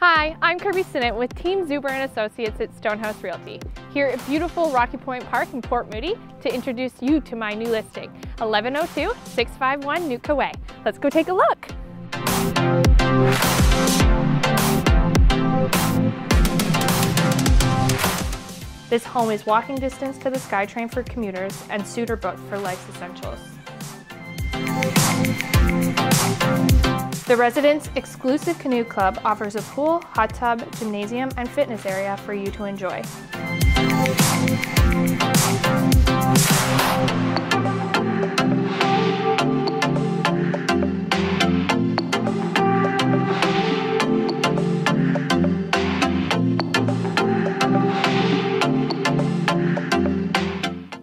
Hi, I'm Kirby Sinnott with Team Zuber and Associates at Stonehouse Realty, here at beautiful Rocky Point Park in Port Moody to introduce you to my new listing, 1102-651 Nootka Way. Let's go take a look. This home is walking distance to the SkyTrain for commuters and Suter Brook for life's essentials. The residence exclusive canoe club offers a pool, hot tub, gymnasium, and fitness area for you to enjoy.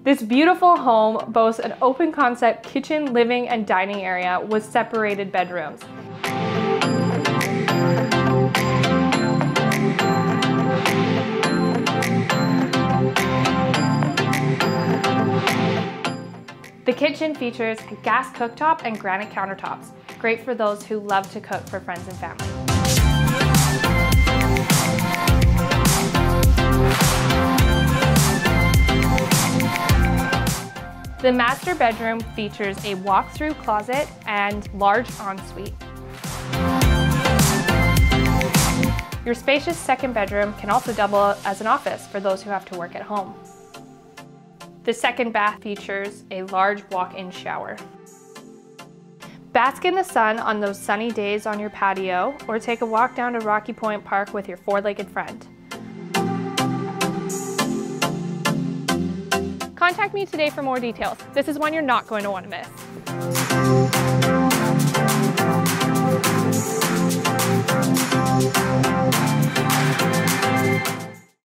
This beautiful home boasts an open concept kitchen, living, and dining area with separated bedrooms. The kitchen features a gas cooktop and granite countertops, great for those who love to cook for friends and family. The master bedroom features a walk-through closet and large ensuite. Your spacious second bedroom can also double as an office for those who have to work at home. The second bath features a large walk-in shower. Bask in the sun on those sunny days on your patio or take a walk down to Rocky Point Park with your four-legged friend. Contact me today for more details. This is one you're not going to want to miss.